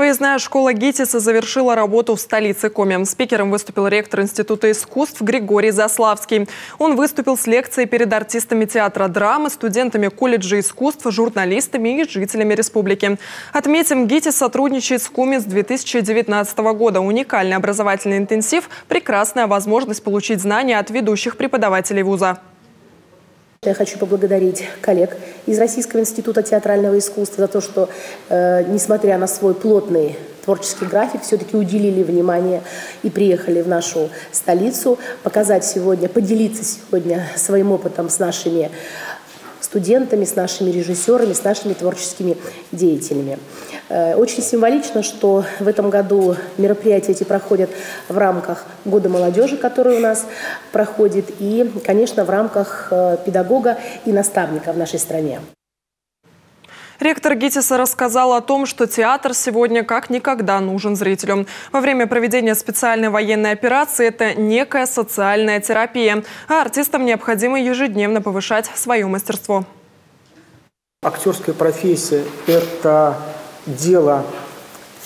Выездная школа ГИТИСа завершила работу в столице Коми. Спикером выступил ректор Института искусств Григорий Заславский. Он выступил с лекцией перед артистами театра драмы, студентами колледжа искусств, журналистами и жителями республики. Отметим, ГИТИС сотрудничает с Коми с 2019 года. Уникальный образовательный интенсив – прекрасная возможность получить знания от ведущих преподавателей вуза. Я хочу поблагодарить коллег из Российского института театрального искусства за то, что, э, несмотря на свой плотный творческий график, все-таки уделили внимание и приехали в нашу столицу. Показать сегодня, поделиться сегодня своим опытом с нашими студентами, с нашими режиссерами, с нашими творческими деятелями. Э, очень символично, что в этом году мероприятия эти проходят в рамках Года молодежи, который у нас проходит, и, конечно, в рамках э, педагога и наставника в нашей стране. Ректор ГИТИСа рассказал о том, что театр сегодня как никогда нужен зрителю. Во время проведения специальной военной операции это некая социальная терапия, а артистам необходимо ежедневно повышать свое мастерство. Актерская профессия – это дело,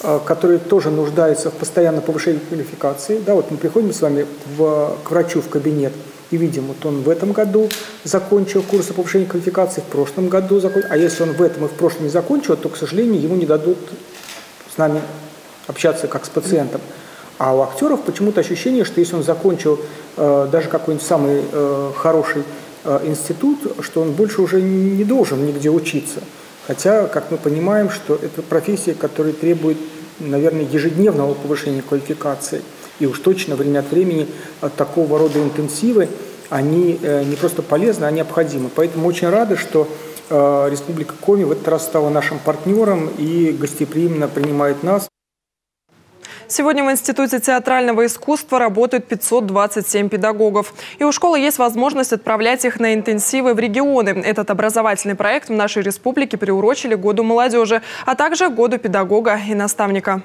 э, которое тоже нуждается в постоянном повышении квалификации. Да, вот мы приходим с вами в, к врачу в кабинет – и видим, вот он в этом году закончил курсы повышения квалификации, в прошлом году закончил. А если он в этом и в прошлом не закончил, то, к сожалению, ему не дадут с нами общаться как с пациентом. А у актеров почему-то ощущение, что если он закончил э, даже какой-нибудь самый э, хороший э, институт, что он больше уже не должен нигде учиться. Хотя, как мы понимаем, что это профессия, которая требует, наверное, ежедневного повышения квалификации – и уж точно время от времени от такого рода интенсивы, они э, не просто полезны, а необходимы. Поэтому очень рады, что э, Республика Коми в этот раз стала нашим партнером и гостеприимно принимает нас. Сегодня в Институте театрального искусства работают 527 педагогов. И у школы есть возможность отправлять их на интенсивы в регионы. Этот образовательный проект в нашей республике приурочили Году молодежи, а также Году педагога и наставника.